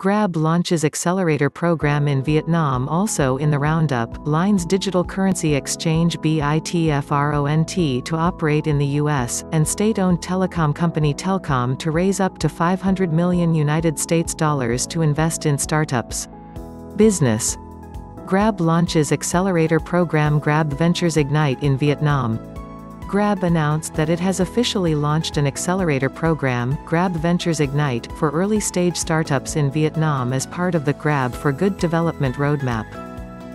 Grab launches accelerator program in Vietnam also in the roundup, Line's digital currency exchange BITFRONT to operate in the US, and state-owned telecom company Telkom to raise up to 500 million United States dollars to invest in startups. Business. Grab launches accelerator program Grab Ventures Ignite in Vietnam. Grab announced that it has officially launched an accelerator program, Grab Ventures Ignite, for early-stage startups in Vietnam as part of the Grab for Good development roadmap.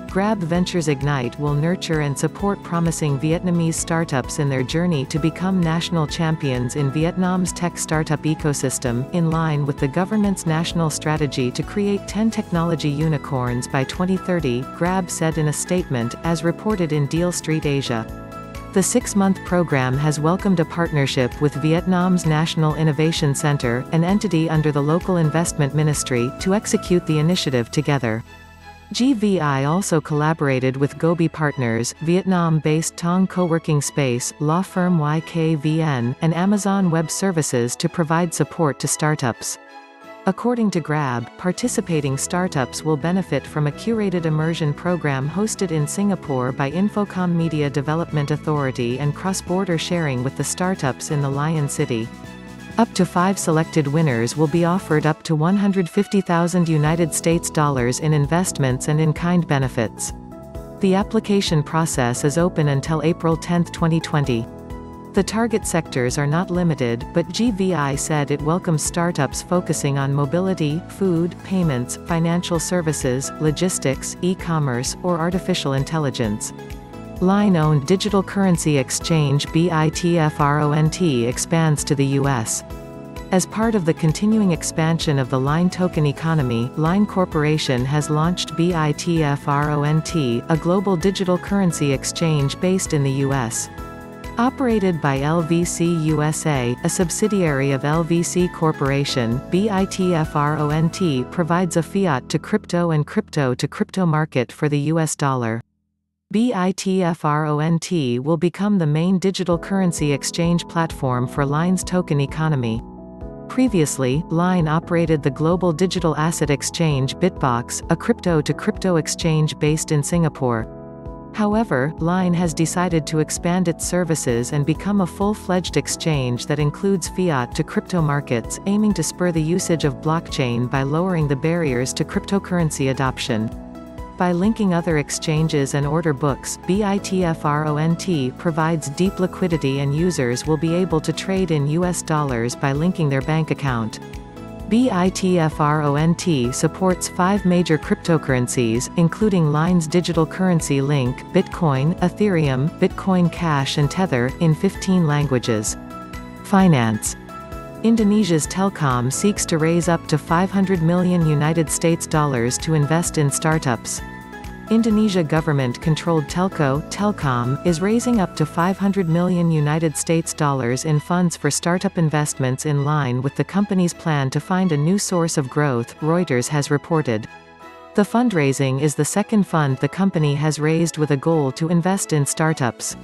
Grab Ventures Ignite will nurture and support promising Vietnamese startups in their journey to become national champions in Vietnam's tech startup ecosystem, in line with the government's national strategy to create 10 technology unicorns by 2030, Grab said in a statement, as reported in DealStreetAsia. The six-month program has welcomed a partnership with Vietnam's National Innovation Center, an entity under the local investment ministry, to execute the initiative together. GVI also collaborated with Gobi Partners, Vietnam-based Toong co-working space, law firm YKVN, and Amazon Web Services to provide support to startups. According to Grab, participating startups will benefit from a curated immersion program hosted in Singapore by Infocomm Media Development Authority and cross-border sharing with the startups in the Lion City. Up to five selected winners will be offered up to 150,000 United States dollars in investments and in-kind benefits. The application process is open until April 10, 2020. The target sectors are not limited, but GVI said it welcomes startups focusing on mobility, food, payments, financial services, logistics, e-commerce, or artificial intelligence. Line-owned digital currency exchange BITFRONT expands to the U.S. As part of the continuing expansion of the Line token economy, Line Corporation has launched BITFRONT, a global digital currency exchange based in the U.S. Operated by LVC USA, a subsidiary of LVC Corporation, BITFRONT provides a fiat to crypto and crypto to crypto market for the US dollar. BITFRONT will become the main digital currency exchange platform for Line's token economy. Previously, Line operated the global digital asset exchange Bitbox, a crypto-to-crypto -crypto exchange based in Singapore. However, Line has decided to expand its services and become a full-fledged exchange that includes fiat to crypto markets, aiming to spur the usage of blockchain by lowering the barriers to cryptocurrency adoption. By linking other exchanges and order books, BITFRONT provides deep liquidity and users will be able to trade in US dollars by linking their bank account. BITFRONT supports five major cryptocurrencies, including Line's digital currency Link, Bitcoin, Ethereum, Bitcoin Cash and Tether, in 15 languages. Finance Indonesia's Telkom seeks to raise up to 500 million United States dollars to invest in startups. Indonesia government-controlled Telco, Telkom, is raising up to 500 million United States dollars in funds for startup investments in line with the company's plan to find a new source of growth, Reuters has reported. The fundraising is the second fund the company has raised with a goal to invest in startups.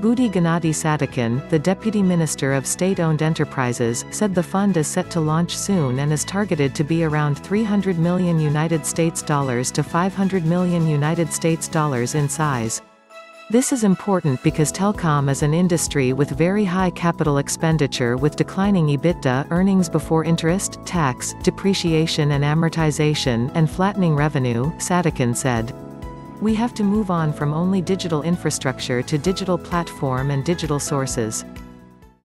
Budi Gunadi Sadikin, the Deputy Minister of State-Owned Enterprises, said the fund is set to launch soon and is targeted to be around 300 million United States dollars to 500 million United States dollars in size. This is important because telecom is an industry with very high capital expenditure with declining EBITDA earnings before interest, tax, depreciation and amortization, and flattening revenue, Sadikin said. We have to move on from only digital infrastructure to digital platform and digital sources.